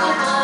감사합니다.